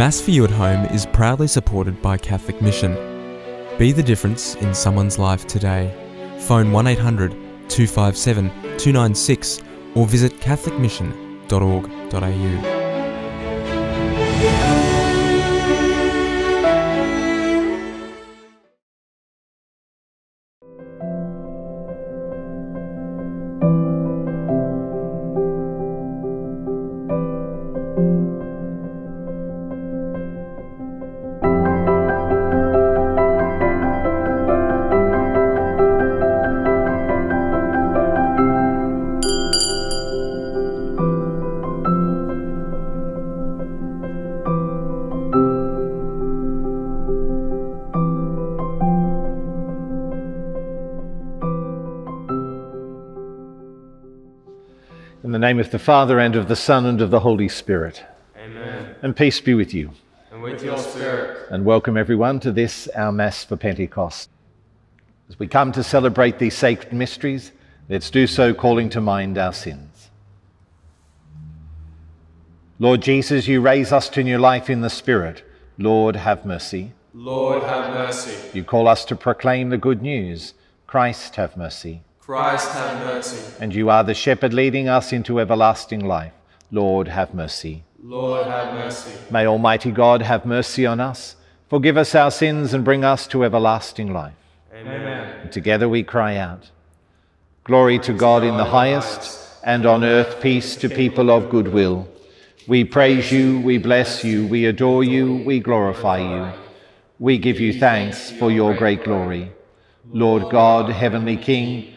Mass for You at Home is proudly supported by Catholic Mission. Be the difference in someone's life today. Phone 1800 257 296 or visit catholicmission.org.au. In the name of the Father, and of the Son, and of the Holy Spirit. Amen. And peace be with you. And with your spirit. And welcome everyone to this, our Mass for Pentecost. As we come to celebrate these sacred mysteries, let's do so calling to mind our sins. Lord Jesus, you raise us to new life in the Spirit. Lord, have mercy. Lord, have mercy. You call us to proclaim the good news. Christ, have mercy. Christ, have mercy. And you are the shepherd leading us into everlasting life. Lord, have mercy. Lord, have mercy. May Almighty God have mercy on us, forgive us our sins, and bring us to everlasting life. Amen. And together we cry out Glory to God in the highest, and on earth peace to people of good will. We praise you, we bless you, we adore you, we glorify you. We give you thanks for your great glory. Lord God, heavenly King,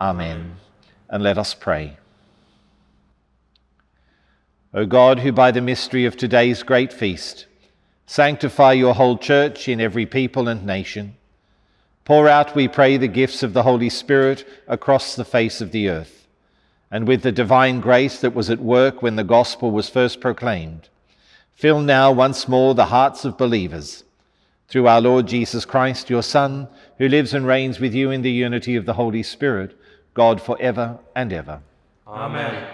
Amen. And let us pray. O God, who by the mystery of today's great feast sanctify your whole church in every people and nation, pour out, we pray, the gifts of the Holy Spirit across the face of the earth. And with the divine grace that was at work when the gospel was first proclaimed, fill now once more the hearts of believers through our Lord Jesus Christ, your Son, who lives and reigns with you in the unity of the Holy Spirit, God for ever and ever. Amen.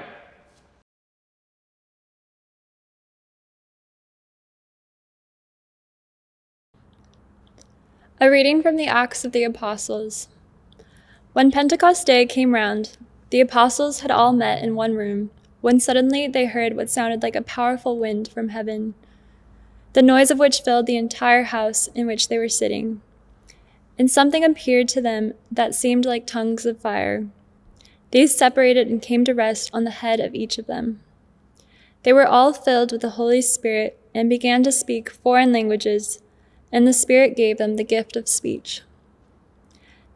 A reading from the Acts of the Apostles. When Pentecost Day came round, the apostles had all met in one room, when suddenly they heard what sounded like a powerful wind from heaven, the noise of which filled the entire house in which they were sitting. And something appeared to them that seemed like tongues of fire. These separated and came to rest on the head of each of them. They were all filled with the Holy Spirit and began to speak foreign languages, and the Spirit gave them the gift of speech.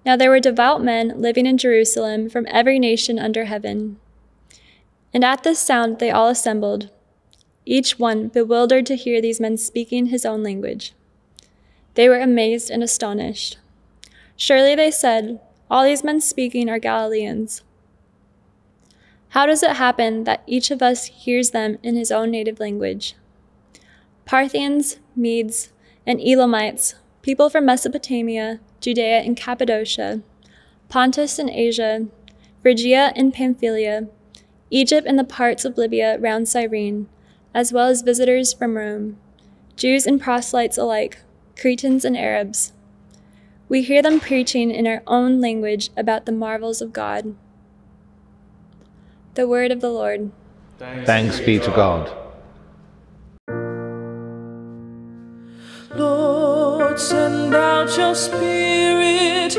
Now there were devout men living in Jerusalem from every nation under heaven. And at this sound they all assembled, each one bewildered to hear these men speaking his own language. They were amazed and astonished. Surely, they said, all these men speaking are Galileans. How does it happen that each of us hears them in his own native language? Parthians, Medes, and Elamites, people from Mesopotamia, Judea and Cappadocia, Pontus and Asia, Phrygia and Pamphylia, Egypt and the parts of Libya round Cyrene, as well as visitors from Rome, Jews and proselytes alike, Cretans and Arabs. We hear them preaching in our own language about the marvels of God. The word of the Lord. Thanks be to God. Lord, send out your spirit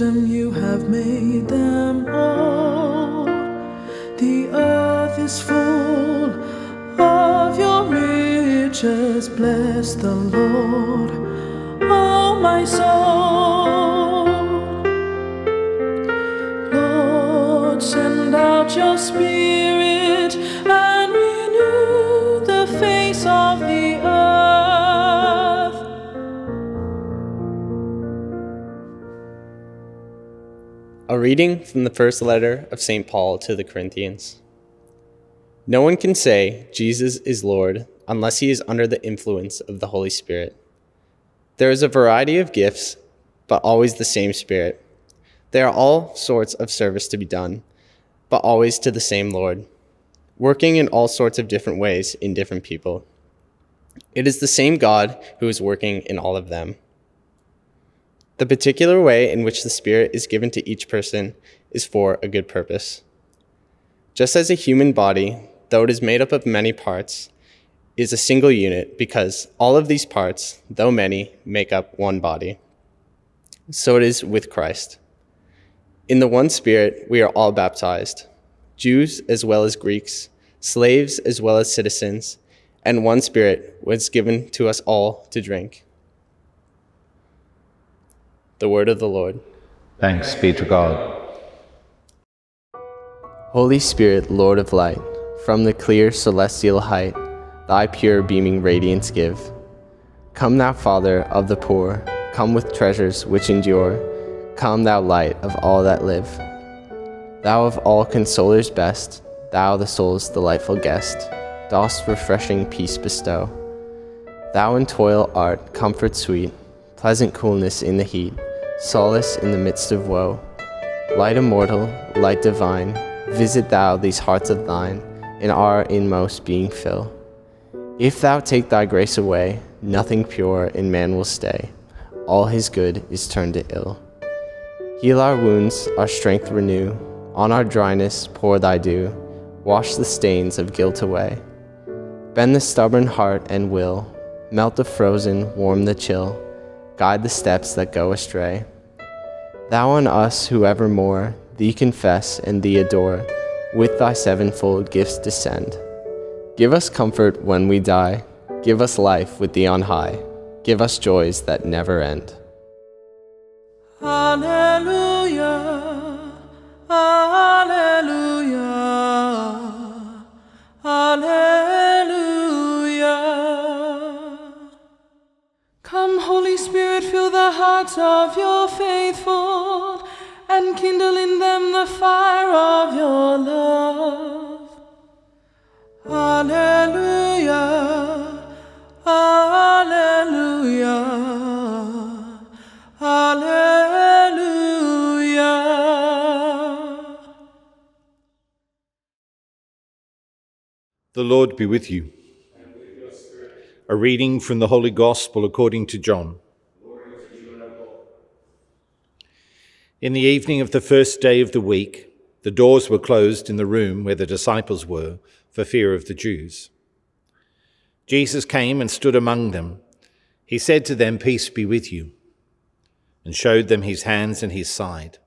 wisdom you have made them all. The earth is full of your riches. Bless the Lord, oh my soul. Lord, send out your spirit reading from the first letter of St. Paul to the Corinthians. No one can say Jesus is Lord unless he is under the influence of the Holy Spirit. There is a variety of gifts, but always the same Spirit. There are all sorts of service to be done, but always to the same Lord, working in all sorts of different ways in different people. It is the same God who is working in all of them. The particular way in which the Spirit is given to each person is for a good purpose. Just as a human body, though it is made up of many parts, is a single unit because all of these parts, though many, make up one body. So it is with Christ. In the one Spirit, we are all baptized Jews as well as Greeks, slaves as well as citizens, and one Spirit was given to us all to drink. The word of the Lord. Thanks be to God. Holy Spirit, Lord of light, from the clear celestial height, thy pure beaming radiance give. Come, thou Father of the poor, come with treasures which endure. Come, thou light of all that live. Thou of all consolers best, thou the soul's delightful guest, dost refreshing peace bestow. Thou in toil art comfort sweet, pleasant coolness in the heat, solace in the midst of woe. Light immortal, light divine, visit thou these hearts of thine, in our inmost being fill. If thou take thy grace away, nothing pure in man will stay. All his good is turned to ill. Heal our wounds, our strength renew. On our dryness pour thy dew. Wash the stains of guilt away. Bend the stubborn heart and will. Melt the frozen, warm the chill. Guide the steps that go astray. Thou on us who evermore thee confess and thee adore, with thy sevenfold gifts descend. Give us comfort when we die. Give us life with thee on high. Give us joys that never end. Alleluia, Alleluia. The hearts of your faithful and kindle in them the fire of your love. Alleluia, Alleluia, Alleluia. The Lord be with you. A reading from the Holy Gospel according to John. In the evening of the first day of the week, the doors were closed in the room where the disciples were for fear of the Jews. Jesus came and stood among them. He said to them, Peace be with you, and showed them his hands and his side.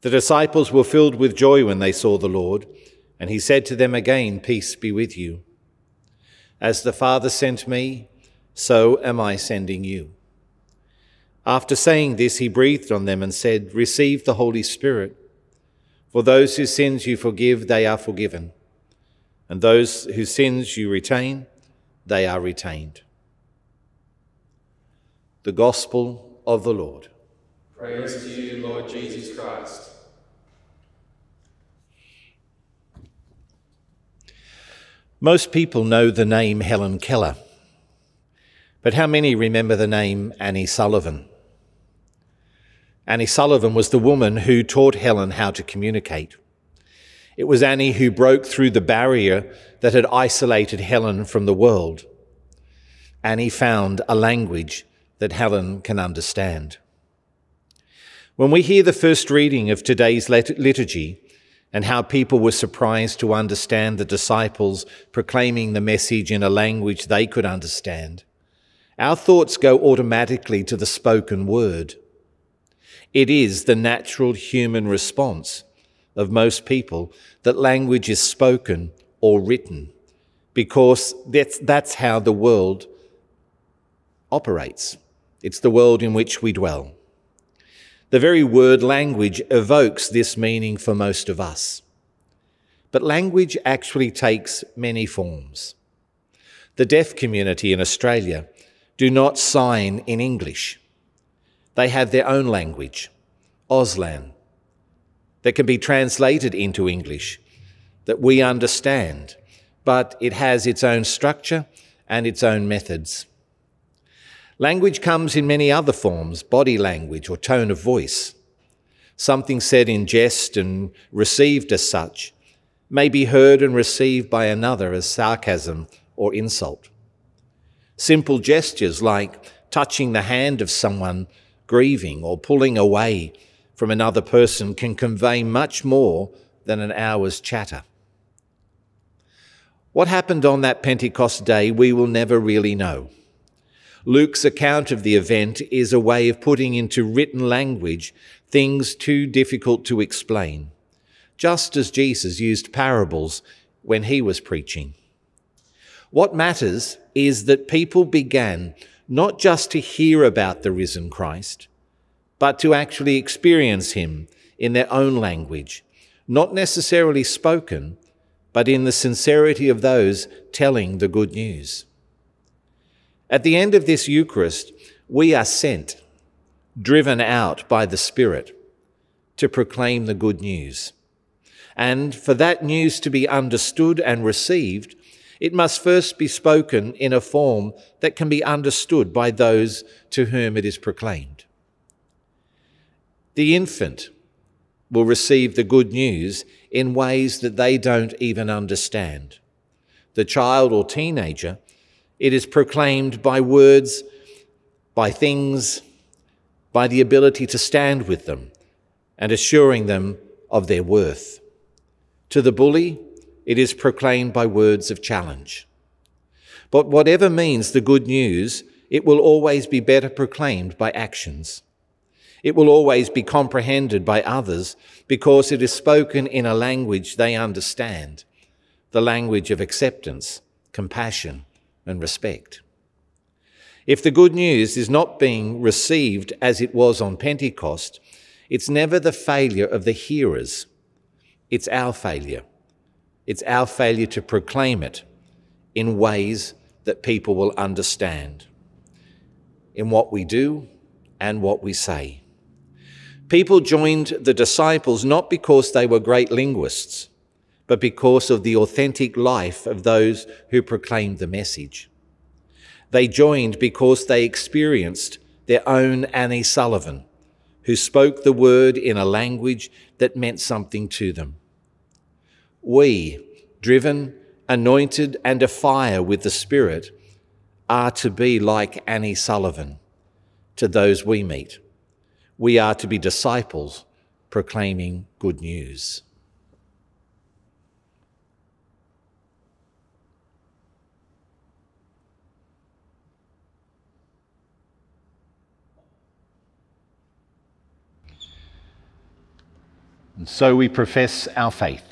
The disciples were filled with joy when they saw the Lord, and he said to them again, Peace be with you. As the Father sent me, so am I sending you. After saying this, he breathed on them and said, Receive the Holy Spirit. For those whose sins you forgive, they are forgiven. And those whose sins you retain, they are retained. The Gospel of the Lord. Praise to you, Lord Jesus Christ. Most people know the name Helen Keller, but how many remember the name Annie Sullivan? Annie Sullivan was the woman who taught Helen how to communicate. It was Annie who broke through the barrier that had isolated Helen from the world. Annie found a language that Helen can understand. When we hear the first reading of today's liturgy and how people were surprised to understand the disciples proclaiming the message in a language they could understand, our thoughts go automatically to the spoken word. It is the natural human response of most people that language is spoken or written because that's, that's how the world operates. It's the world in which we dwell. The very word language evokes this meaning for most of us. But language actually takes many forms. The deaf community in Australia do not sign in English. They have their own language, Auslan, that can be translated into English, that we understand, but it has its own structure and its own methods. Language comes in many other forms body language or tone of voice. Something said in jest and received as such may be heard and received by another as sarcasm or insult. Simple gestures like touching the hand of someone grieving or pulling away from another person can convey much more than an hour's chatter. What happened on that Pentecost day, we will never really know. Luke's account of the event is a way of putting into written language things too difficult to explain, just as Jesus used parables when he was preaching. What matters is that people began not just to hear about the risen Christ, but to actually experience him in their own language, not necessarily spoken, but in the sincerity of those telling the good news. At the end of this Eucharist, we are sent, driven out by the Spirit, to proclaim the good news. And for that news to be understood and received, it must first be spoken in a form that can be understood by those to whom it is proclaimed. The infant will receive the good news in ways that they don't even understand. The child or teenager it is proclaimed by words, by things, by the ability to stand with them and assuring them of their worth. To the bully, it is proclaimed by words of challenge. But whatever means the good news, it will always be better proclaimed by actions. It will always be comprehended by others because it is spoken in a language they understand, the language of acceptance, compassion, and respect. If the good news is not being received as it was on Pentecost, it's never the failure of the hearers, it's our failure. It's our failure to proclaim it in ways that people will understand, in what we do and what we say. People joined the disciples not because they were great linguists, but because of the authentic life of those who proclaimed the message. They joined because they experienced their own Annie Sullivan, who spoke the word in a language that meant something to them. We, driven, anointed, and afire with the Spirit, are to be like Annie Sullivan to those we meet. We are to be disciples proclaiming good news. And so we profess our faith.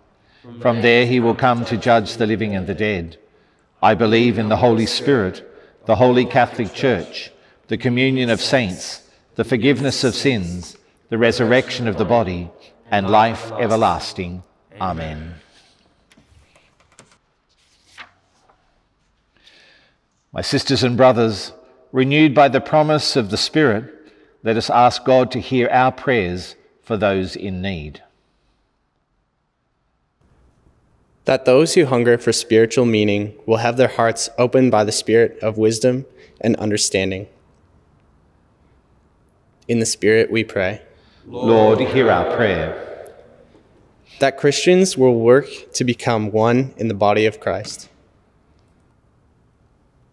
From there he will come to judge the living and the dead. I believe in the Holy Spirit, the Holy Catholic Church, the communion of saints, the forgiveness of sins, the resurrection of the body, and life everlasting. Amen. My sisters and brothers, renewed by the promise of the Spirit, let us ask God to hear our prayers for those in need. That those who hunger for spiritual meaning will have their hearts opened by the Spirit of wisdom and understanding. In the Spirit we pray. Lord, hear our prayer. That Christians will work to become one in the body of Christ.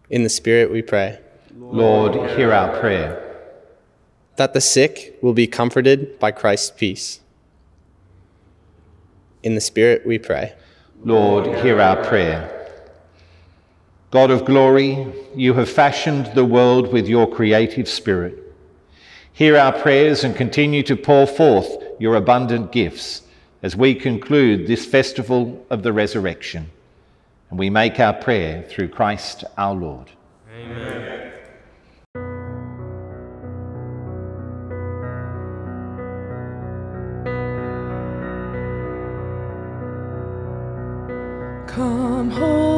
In the Spirit we pray. Lord, hear our prayer. That the sick will be comforted by Christ's peace. In the Spirit we pray. Lord, hear our prayer. God of glory, you have fashioned the world with your creative spirit. Hear our prayers and continue to pour forth your abundant gifts as we conclude this festival of the resurrection. And we make our prayer through Christ our Lord. Amen. Come, Holy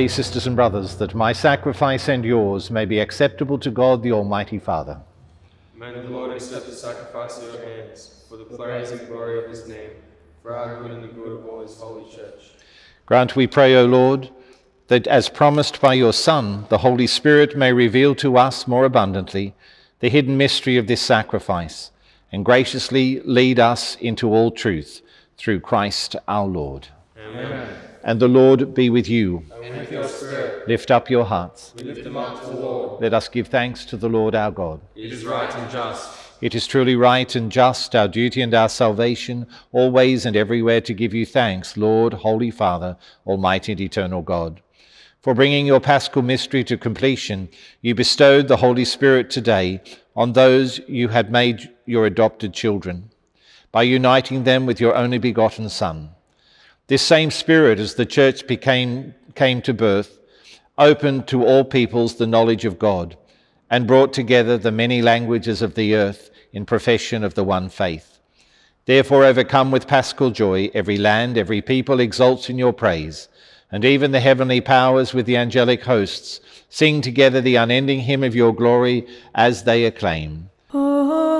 Pray, sisters and brothers, that my sacrifice and yours may be acceptable to God the Almighty Father. May the Lord accept the sacrifice of your hands for the praise and glory of his name, for our good and the good of all his holy church. Grant, we pray, O Lord, that as promised by your Son, the Holy Spirit may reveal to us more abundantly the hidden mystery of this sacrifice and graciously lead us into all truth through Christ our Lord. Amen. And the Lord be with you. With Lift up your hearts. we lift them up to the Lord. Let us give thanks to the Lord our God. It is right and just. It is truly right and just, our duty and our salvation, always and everywhere to give you thanks, Lord, Holy Father, Almighty and eternal God. For bringing your paschal mystery to completion, you bestowed the Holy Spirit today on those you had made your adopted children, by uniting them with your only begotten Son. This same Spirit, as the church became, came to birth, opened to all peoples the knowledge of God, and brought together the many languages of the earth in profession of the one faith. Therefore, overcome with paschal joy, every land, every people exults in your praise, and even the heavenly powers with the angelic hosts sing together the unending hymn of your glory as they acclaim. Holy,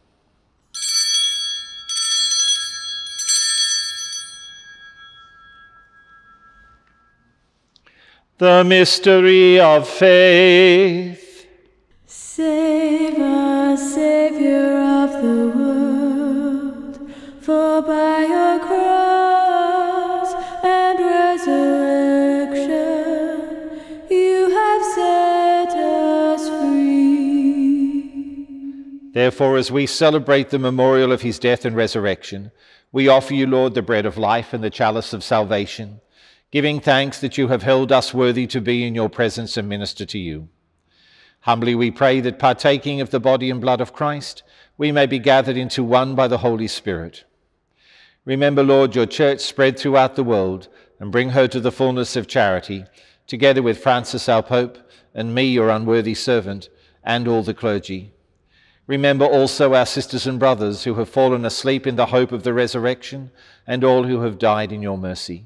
The mystery of faith. Save us, Savior of the world, for by your cross and resurrection you have set us free. Therefore, as we celebrate the memorial of his death and resurrection, we offer you, Lord, the bread of life and the chalice of salvation, giving thanks that you have held us worthy to be in your presence and minister to you. Humbly we pray that partaking of the body and blood of Christ, we may be gathered into one by the Holy Spirit. Remember, Lord, your church spread throughout the world and bring her to the fullness of charity, together with Francis our Pope and me, your unworthy servant, and all the clergy. Remember also our sisters and brothers who have fallen asleep in the hope of the resurrection, and all who have died in your mercy.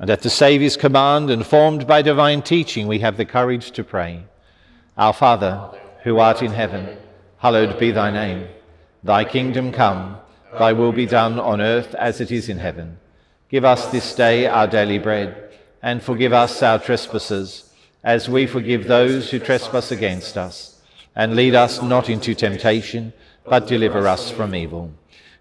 And at the Saviour's command, and formed by divine teaching, we have the courage to pray. Our Father, who art in heaven, hallowed be thy name. Thy kingdom come, thy will be done on earth as it is in heaven. Give us this day our daily bread, and forgive us our trespasses, as we forgive those who trespass against us. And lead us not into temptation, but deliver us from evil.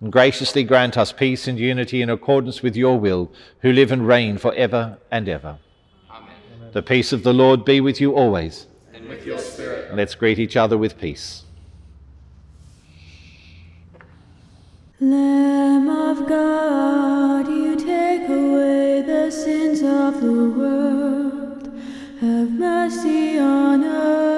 and graciously grant us peace and unity in accordance with your will, who live and reign for ever and ever. Amen. The peace of the Lord be with you always. And with your spirit. Let's greet each other with peace. Lamb of God, you take away the sins of the world. Have mercy on us.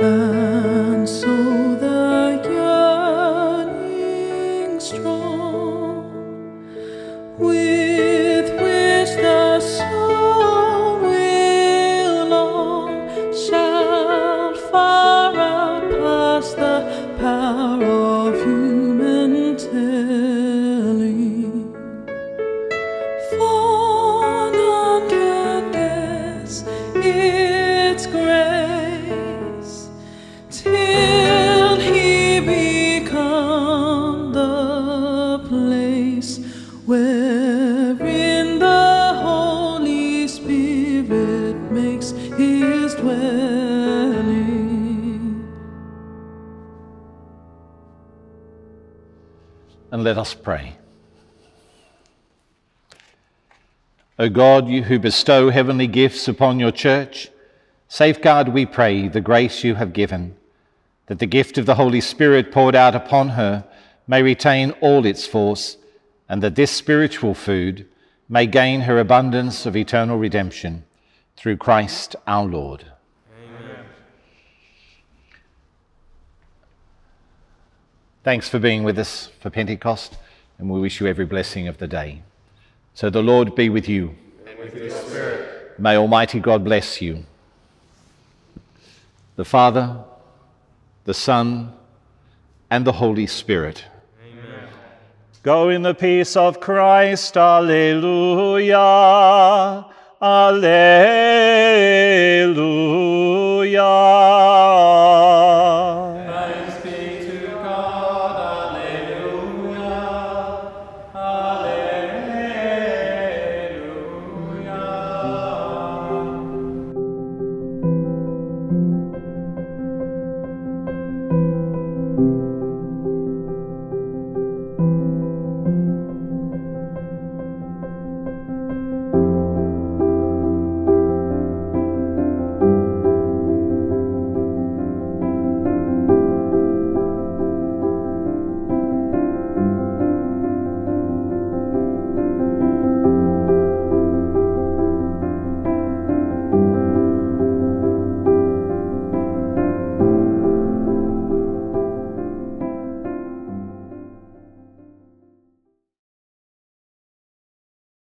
And so us pray. O God, you who bestow heavenly gifts upon your church, safeguard, we pray, the grace you have given, that the gift of the Holy Spirit poured out upon her may retain all its force, and that this spiritual food may gain her abundance of eternal redemption through Christ our Lord. Thanks for being with us for Pentecost, and we wish you every blessing of the day. So the Lord be with you. And with your spirit. May Almighty God bless you. The Father, the Son, and the Holy Spirit. Amen. Go in the peace of Christ. Alleluia. Alleluia.